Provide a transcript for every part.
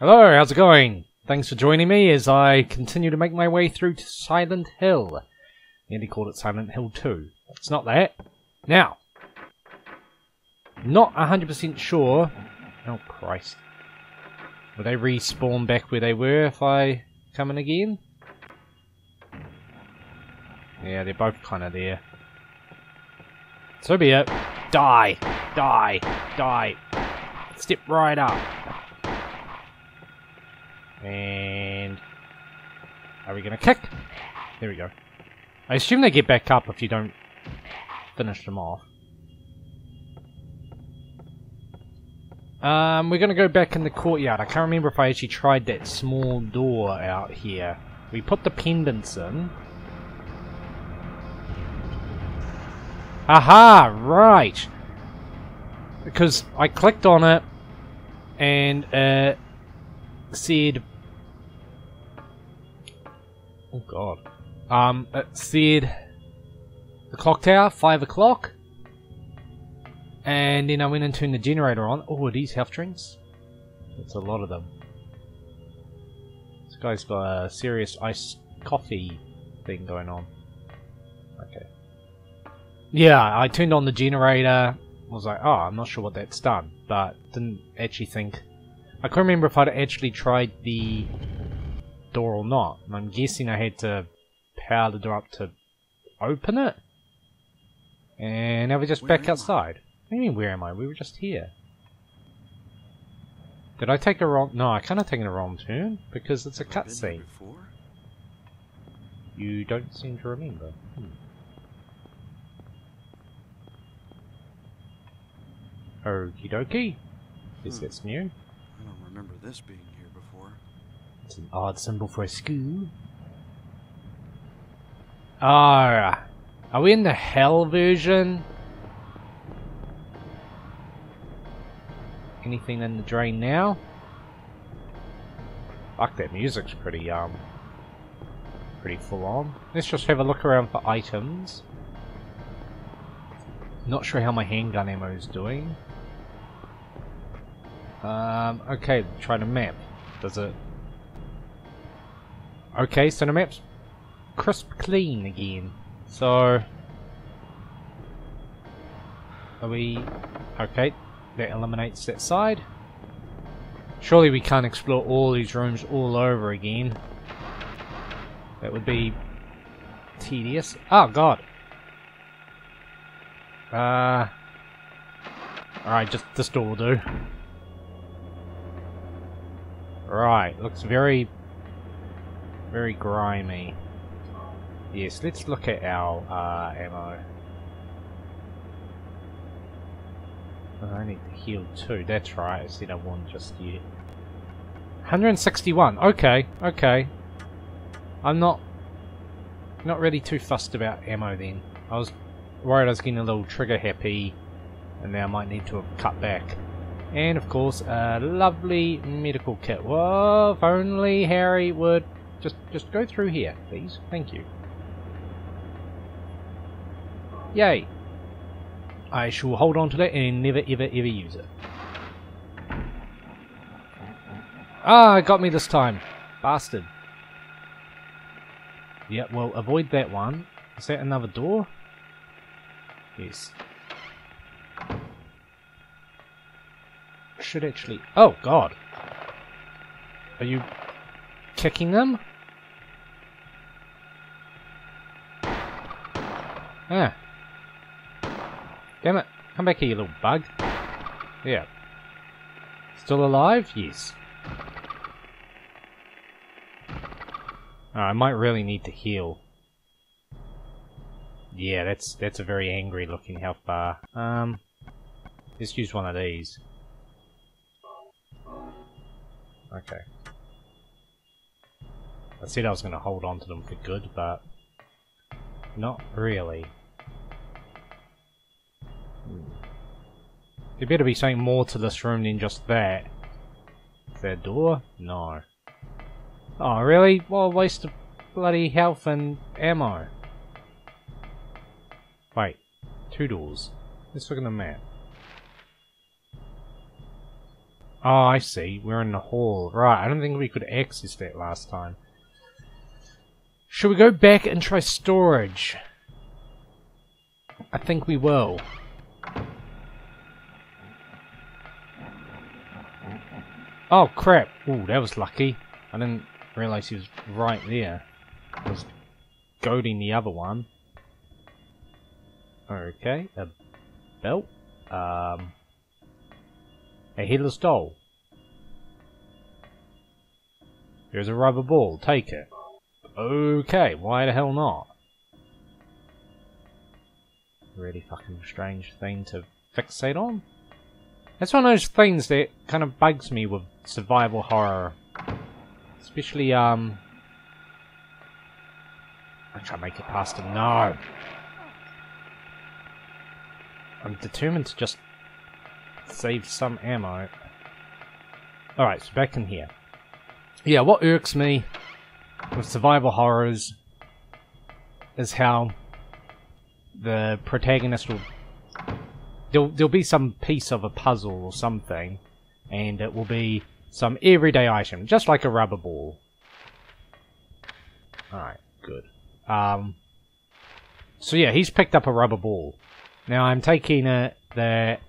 Hello, how's it going? Thanks for joining me as I continue to make my way through to Silent Hill. Nearly called it Silent Hill 2. It's not that. Now, not 100% sure. Oh, Christ. Will they respawn back where they were if I come in again? Yeah, they're both kind of there. So be it. Die! Die! Die! Step right up. And... Are we gonna kick? There we go. I assume they get back up if you don't finish them off. Um, we're gonna go back in the courtyard. I can't remember if I actually tried that small door out here. We put the pendants in. Aha! Right! Because I clicked on it and uh, said Oh god. Um, it said the clock tower, 5 o'clock. And then I went and turned the generator on. Oh, are these health drinks? That's a lot of them. This guy's got a serious iced coffee thing going on. Okay. Yeah, I turned on the generator. I was like, oh, I'm not sure what that's done. But didn't actually think... I can't remember if I'd actually tried the door or not. And I'm guessing I had to power the door up to open it. And now we're just Where back I? outside. You mean, where am I? We were just here. Did I take a wrong... No, I kind of taken a wrong turn, because it's a Have I here cutscene. You don't seem to remember. Hmm. Okie dokie. Guess Hmm. that's new. I don't remember this being. An odd symbol for a school. Ah, are we in the hell version? Anything in the drain now? Fuck, that music's pretty, um, pretty full on. Let's just have a look around for items. Not sure how my handgun ammo is doing. Um, okay, try to map. Does it Okay, so the map's crisp clean again. So... Are we... Okay, that eliminates that side. Surely we can't explore all these rooms all over again. That would be... tedious. Oh, God! Uh... Alright, just this door will do. Right, looks very very grimy. Yes, let's look at our uh, ammo. Oh, I need to heal too. That's right. I said I one just yet. 161. Okay, okay. I'm not not really too fussed about ammo then. I was worried I was getting a little trigger happy, and now I might need to cut back. And of course, a lovely medical kit. Well, if only Harry would just just go through here, please. Thank you. Yay. I shall hold on to that and never ever ever use it. Ah, got me this time. Bastard. Yeah, well, avoid that one. Is that another door? Yes. Should actually... Oh, God. Are you kicking them? Ah. Damn it. Come back here, you little bug. Yeah. Still alive? Yes. Oh, I might really need to heal. Yeah, that's that's a very angry looking health bar. Um, let's use one of these. Okay. I said I was going to hold on to them for good, but not really. Hmm. There better be something more to this room than just that. Is there a door? No. Oh, really? What a waste of bloody health and ammo. Wait, two doors. Let's look at the map. Oh, I see. We're in the hall. Right, I don't think we could access that last time. Should we go back and try storage? I think we will. Oh crap! Ooh, that was lucky. I didn't realise he was right there. I was goading the other one. Okay, a belt. Um, a headless doll. Here's a rubber ball, take it. Okay, why the hell not? Really fucking strange thing to fixate on. That's one of those things that kind of bugs me with survival horror. Especially, um... I try to make it past him. No! I'm determined to just save some ammo. Alright, so back in here. Yeah, what irks me with survival horrors is how the protagonist will there'll, there'll be some piece of a puzzle or something and it will be some everyday item just like a rubber ball. Alright good. Um so yeah he's picked up a rubber ball. Now I'm taking it that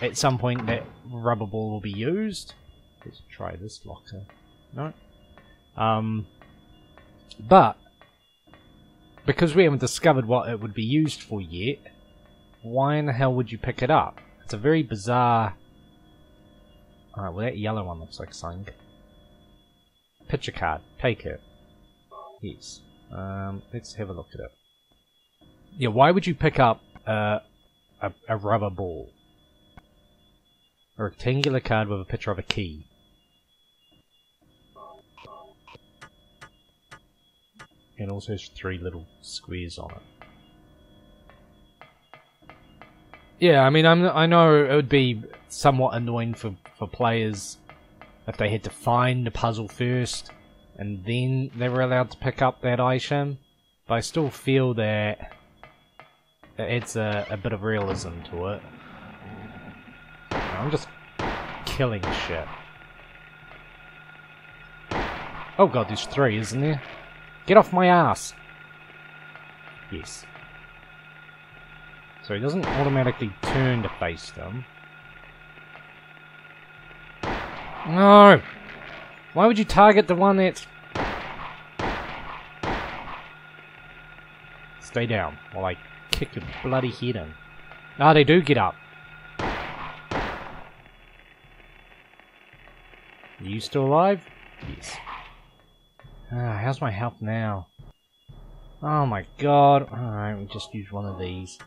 at some point that rubber ball will be used. Let's try this locker. No um, but because we haven't discovered what it would be used for yet, why in the hell would you pick it up? It's a very bizarre... Alright, well that yellow one looks like something. Picture card. Take it. Yes. Um, let's have a look at it. Yeah, why would you pick up uh, a, a rubber ball? A rectangular card with a picture of a key. And also has three little squares on it. Yeah, I mean, I'm, I know it would be somewhat annoying for, for players if they had to find the puzzle first and then they were allowed to pick up that item, but I still feel that it adds a, a bit of realism to it. I'm just killing shit. Oh god, there's three, isn't there? Get off my ass! Yes. So he doesn't automatically turn to face them. No! Why would you target the one that's... Stay down while I kick your bloody head in. Ah, they do get up. Are you still alive? Yes. Ah, how's my health now? Oh my god. Alright, we just use one of these.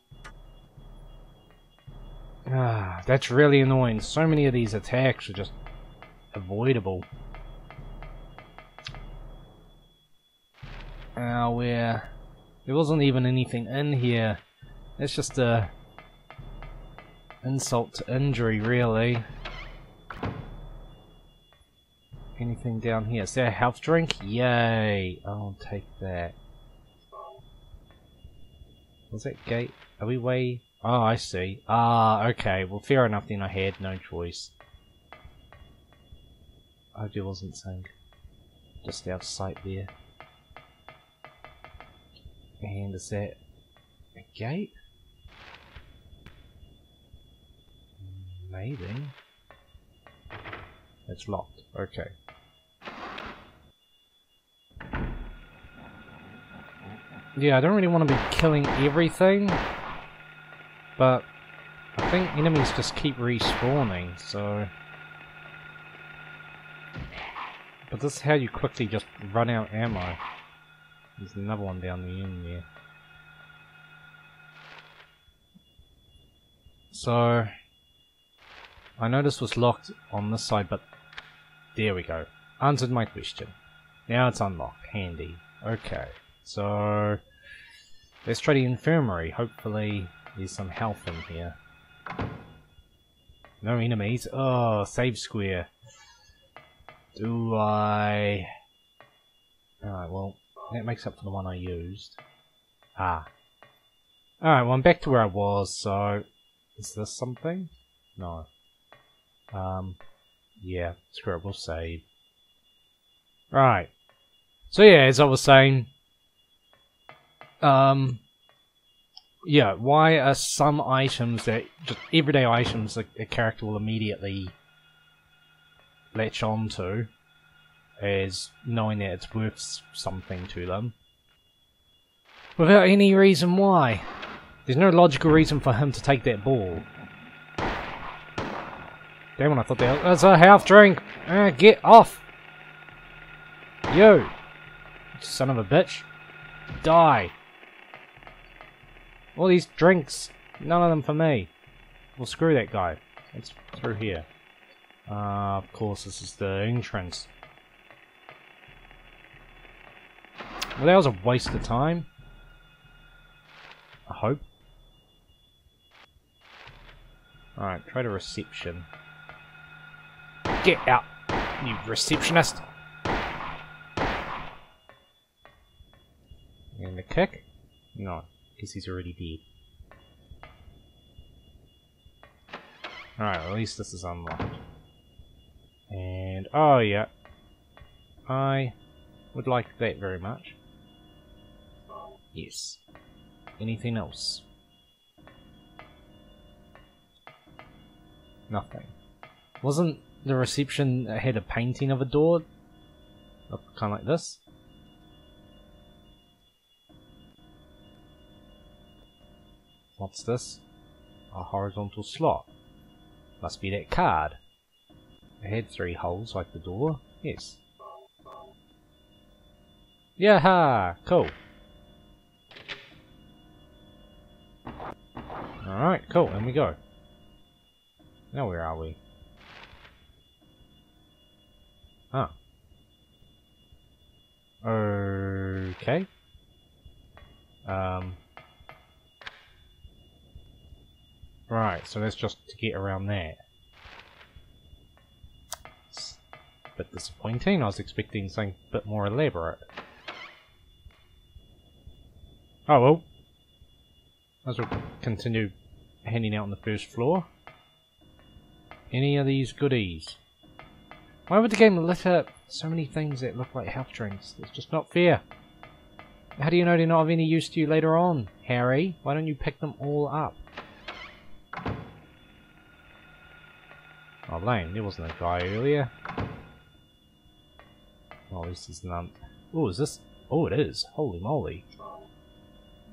Ah, that's really annoying. So many of these attacks are just avoidable. Ah, uh, where there wasn't even anything in here. It's just a insult to injury, really. Anything down here? Is there a health drink? Yay! I'll take that. Was that gate? Are we way... Oh, I see. Ah, okay. Well, fair enough then I had no choice. I hope wasn't saying just out of sight there. And is that a gate? Maybe. It's locked. Okay. Yeah, I don't really want to be killing everything, but I think enemies just keep respawning, so... But this is how you quickly just run out ammo. There's another one down the end there. So... I know this was locked on this side, but there we go. Answered my question. Now it's unlocked. Handy. Okay. So, let's try the infirmary. Hopefully, there's some health in here. No enemies. Oh, save square. Do I... Alright, well, that makes up for the one I used. Ah. Alright, well, I'm back to where I was, so... Is this something? No. Um... Yeah, screw it, we'll save. Right. So yeah, as I was saying, um, yeah, why are some items that just everyday items a, a character will immediately latch onto as knowing that it's worth something to them without any reason why? There's no logical reason for him to take that ball. Damn it, I thought that was a half drink! Ah, get off! You! Son of a bitch. Die! All these drinks, none of them for me. Well, screw that guy. It's through here. Uh, of course, this is the entrance. Well, that was a waste of time. I hope. Alright, try the reception. Get out, you receptionist! And the kick? No, because he's already dead. Alright, at least this is unlocked. And, oh yeah. I would like that very much. Yes. Anything else? Nothing. Wasn't the reception had a painting of a door? Kind of like this? What's this? A horizontal slot. Must be that card. It had three holes like the door. Yes. Yeah, cool. Alright, cool, and we go. Now where are we? Ah. Okay. Um. Right, so that's just to get around there. It's a bit disappointing, I was expecting something a bit more elaborate. Oh well. As we'll continue handing out on the first floor. Any of these goodies? Why would the game litter so many things that look like health drinks? It's just not fair. How do you know they're not of any use to you later on, Harry? Why don't you pick them all up? Oh, Lane, there wasn't a guy earlier. Oh, this is none. Oh, is this? Oh, it is. Holy moly.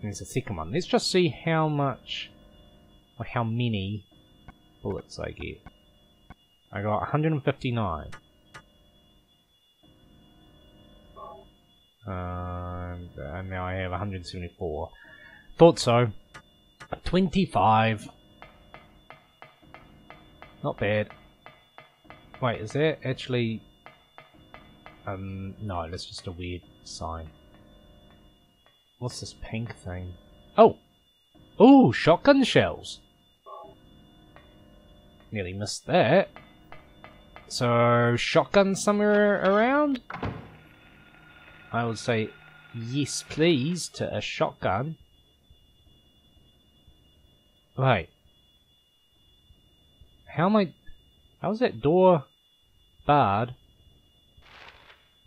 There's a second one. Let's just see how much or how many bullets I get. I got 159. And, and now I have 174. Thought so. 25. Not bad. Wait, is that actually... Um, no, that's just a weird sign. What's this pink thing? Oh! Oh, shotgun shells! Nearly missed that. So, shotgun somewhere around? I would say yes please to a shotgun. Wait. How am I... How's that door barred?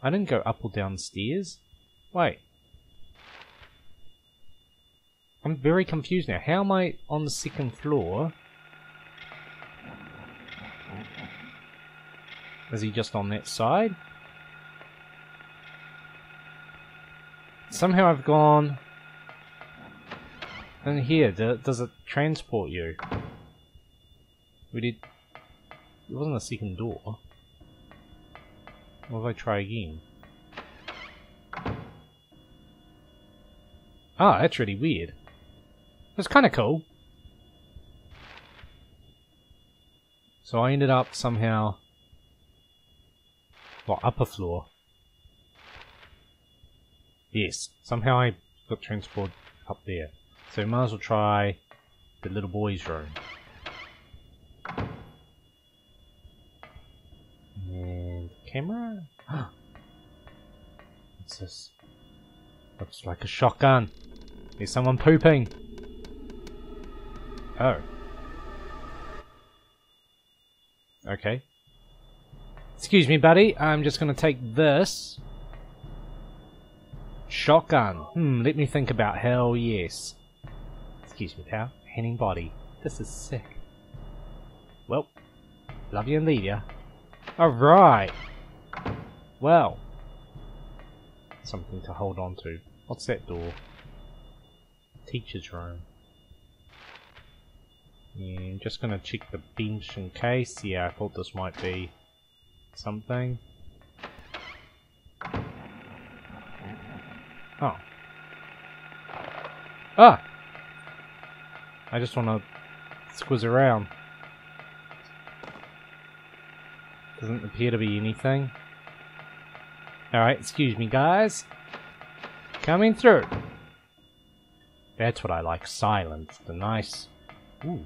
I didn't go up or down stairs. Wait. I'm very confused now. How am I on the second floor? Is he just on that side? Somehow I've gone... in here, does it transport you? We did... It wasn't a second door. What if I try again? Ah, that's really weird. That's kind of cool. So I ended up somehow... Well, upper floor. Yes, somehow I got transported up there. So might as well try the little boy's room. And camera? What's this? Looks like a shotgun. Is someone pooping? Oh. Okay. Excuse me, buddy. I'm just going to take this. Shotgun. Hmm, let me think about hell yes. Excuse me, pal. Henning body. This is sick. Well, love you and leave ya. Alright. Well. Something to hold on to. What's that door? Teacher's room. Yeah, I'm just gonna check the bench in case. Yeah, I thought this might be something. Oh. Ah! I just wanna squiz around. Doesn't appear to be anything. Alright, excuse me guys. Coming through. That's what I like, silence. The nice... Ooh.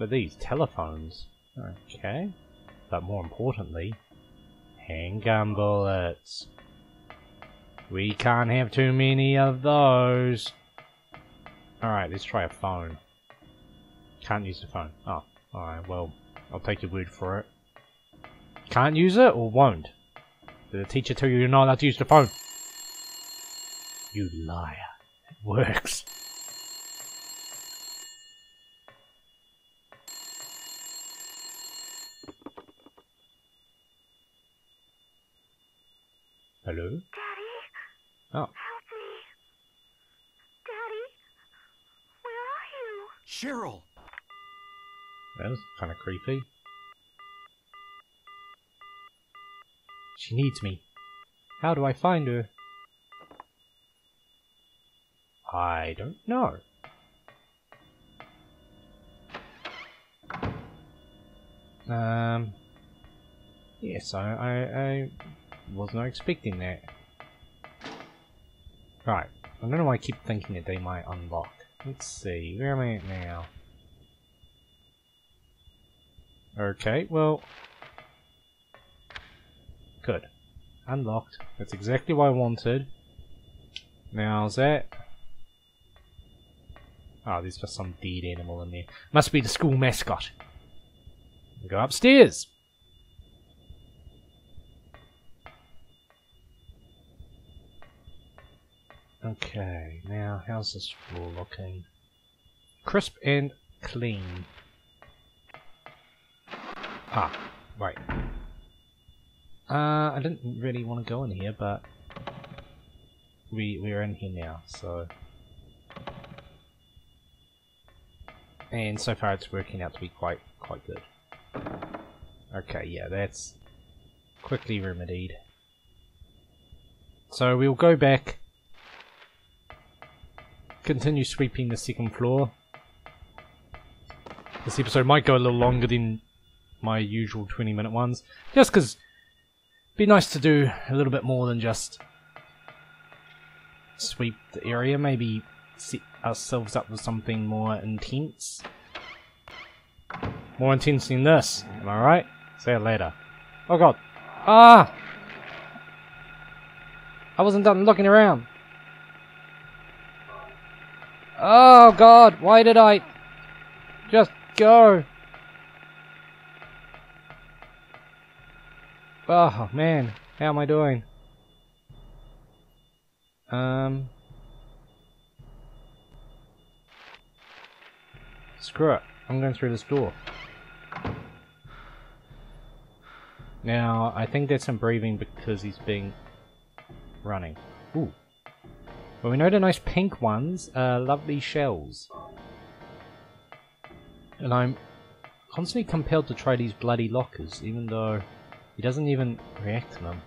Are these? Telephones. Okay. But more importantly, handgun bullets. We can't have too many of those. Alright, let's try a phone. Can't use the phone. Oh, alright, well, I'll take your word for it. Can't use it or won't? Did the teacher tell you you're not allowed to use the phone? You liar. It works. Hello? Daddy, Oh, help me. Daddy, where are you? Cheryl! that was kind of creepy. She needs me. How do I find her? I don't know. Um. Yes, I, I, I was not expecting that. Right. I don't know why I keep thinking that they might unlock. Let's see. Where am I at now? Okay, well. Good. Unlocked. That's exactly what I wanted. Now, is that. Oh, there's just some dead animal in there. Must be the school mascot. Go upstairs. Okay, now how's this floor looking? Crisp and clean. Ah, right. Uh, I didn't really want to go in here, but we we're in here now, so. And so far, it's working out to be quite quite good. Okay, yeah, that's quickly remedied. So we'll go back, continue sweeping the second floor. This episode might go a little longer than my usual 20 minute ones, just because it'd be nice to do a little bit more than just sweep the area, maybe set ourselves up with something more intense. More intense than this, am I right? See you later. Oh god. Ah! I wasn't done looking around. Oh god, why did I just go? Oh man, how am I doing? Um. Screw it. I'm going through this door. Now, I think that's him breathing because he's being running. Well, we know the nice pink ones are lovely shells. And I'm constantly compelled to try these bloody lockers, even though he doesn't even react to them.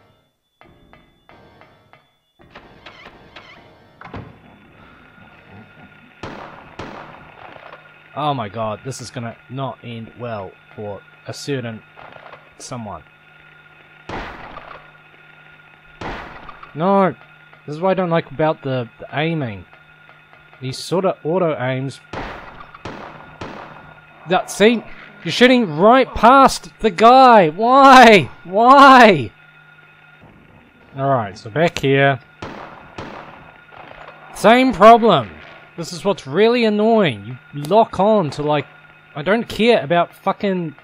Oh my god, this is gonna not end well for a certain someone. No! This is what I don't like about the, the aiming. These sort of auto aims. That see? You're shooting right past the guy! Why? Why? Alright, so back here. Same problem. This is what's really annoying. You lock on to like I don't care about fucking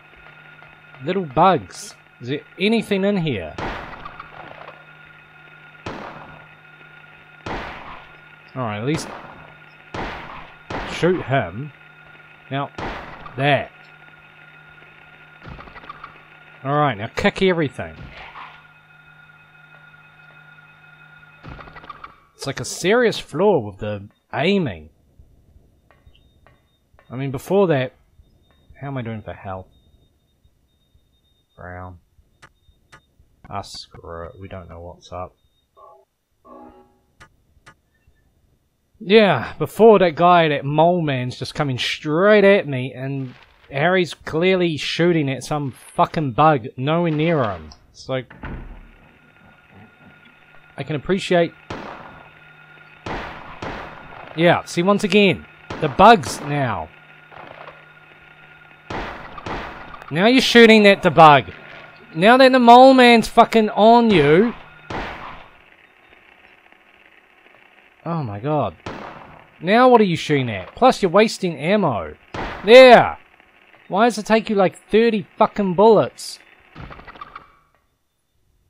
little bugs. Is there anything in here? Alright, at least shoot him. Now, there. Alright, now kick everything. It's like a serious flaw with the aiming. I mean, before that, how am I doing for health? Brown. Ah, screw it. We don't know what's up. Yeah, before that guy, that mole man's just coming straight at me, and Harry's clearly shooting at some fucking bug nowhere near him. It's like... I can appreciate... Yeah, see once again, the bugs now. Now you're shooting at the bug. Now that the mole man's fucking on you. Oh my god. Now what are you shooting at? Plus you're wasting ammo. There! Why does it take you like 30 fucking bullets?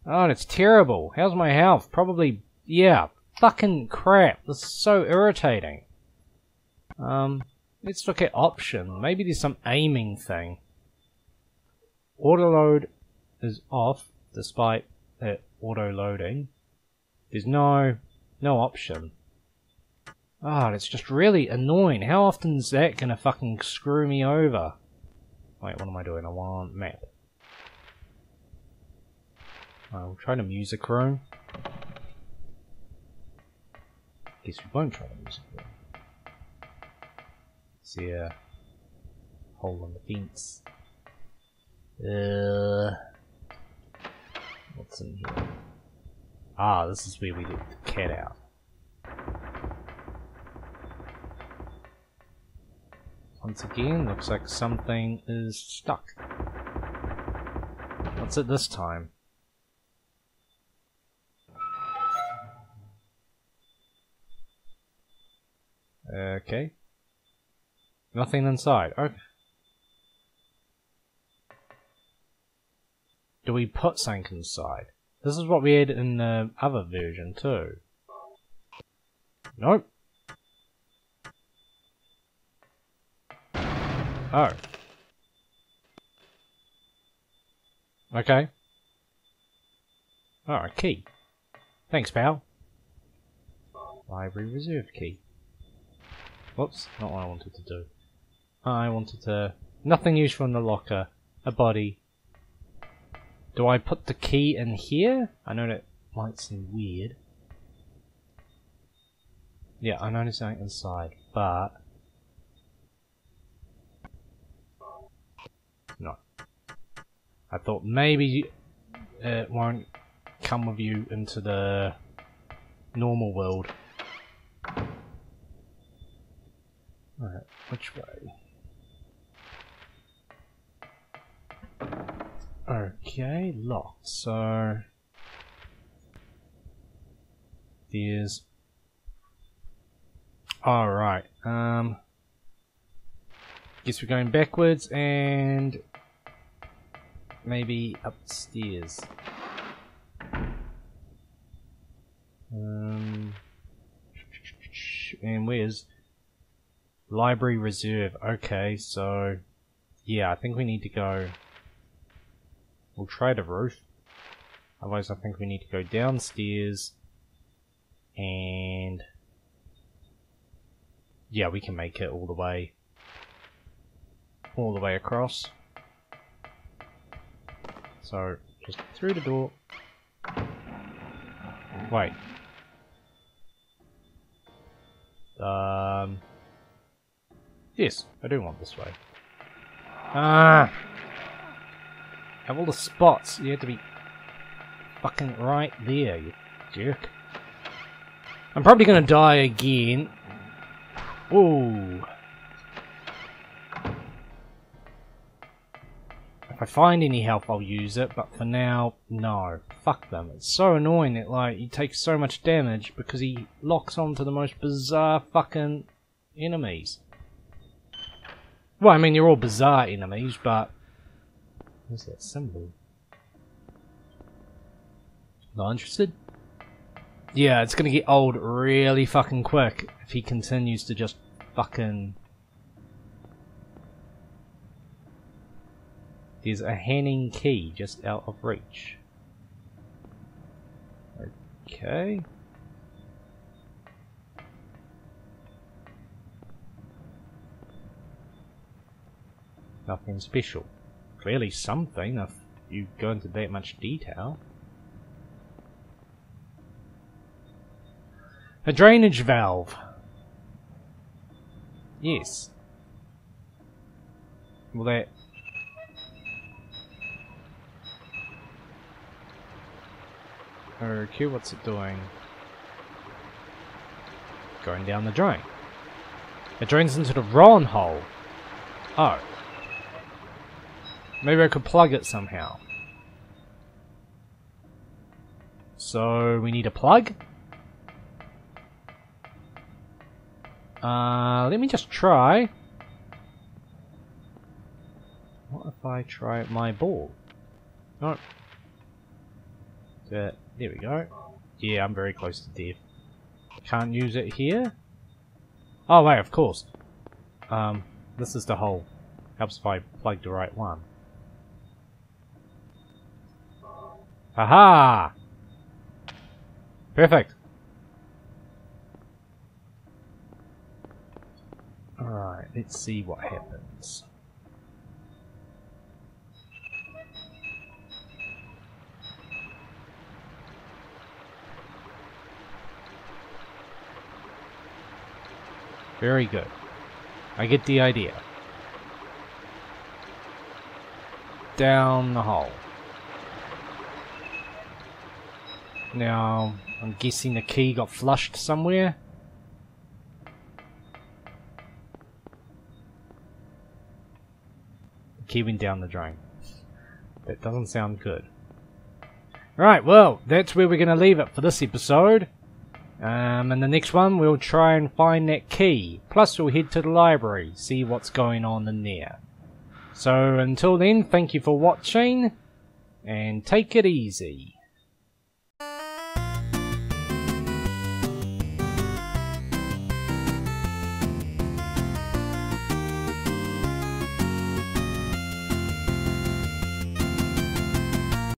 Oh, it's terrible. How's my health? Probably, yeah, fucking crap. This is so irritating. Um, let's look at option. Maybe there's some aiming thing. Autoload is off, despite it auto-loading. There's no, no option. Ah, oh, it's just really annoying. How often is that gonna fucking screw me over? Wait, what am I doing? I want map. I'll try the music room. Guess we won't try the music room. See a hole in the fence. Uh, what's in here? Ah, this is where we get the cat out. Once again, looks like something is stuck. What's it this time? Okay. Nothing inside. Okay. Do we put something inside? This is what we had in the other version too. Nope. Oh. Okay. Oh, a key. Thanks, pal. Library reserve key. Whoops, not what I wanted to do. I wanted to... Nothing useful in the locker. A body. Do I put the key in here? I know that might seem weird. Yeah, I know there's something inside, but... I thought maybe it won't come with you into the normal world. Alright, which way? Okay, locked. So there's Alright, um guess we're going backwards and maybe upstairs. Um, and where's library reserve? Okay, so yeah, I think we need to go. We'll try the roof. Otherwise, I think we need to go downstairs and yeah, we can make it all the way all the way across. So, just through the door. Wait. Um. Yes, I do want this way. Ah! Have all the spots. You have to be fucking right there, you jerk. I'm probably gonna die again. Ooh. I find any help, I'll use it, but for now, no. Fuck them. It's so annoying that, like, he takes so much damage because he locks onto the most bizarre fucking enemies. Well, I mean, you're all bizarre enemies, but... What's that symbol? Not interested? Yeah, it's gonna get old really fucking quick if he continues to just fucking... There's a Hanning key just out of reach. Okay. Nothing special. Clearly something if you go into that much detail. A drainage valve. Yes. Well, that... Okay, what's it doing? Going down the drain. It drains into the wrong hole. Oh. Maybe I could plug it somehow. So, we need a plug? Uh, let me just try. What if I try my ball? No. There, there we go. Yeah, I'm very close to death. Can't use it here? Oh wait, of course. Um, this is the hole. Helps if I plug the right one. Aha! Perfect. Alright, let's see what happens. Very good. I get the idea. Down the hole. Now, I'm guessing the key got flushed somewhere. Keeping down the drain. That doesn't sound good. Right, well, that's where we're going to leave it for this episode. Um, and the next one, we'll try and find that key. Plus, we'll head to the library, see what's going on in there. So, until then, thank you for watching, and take it easy.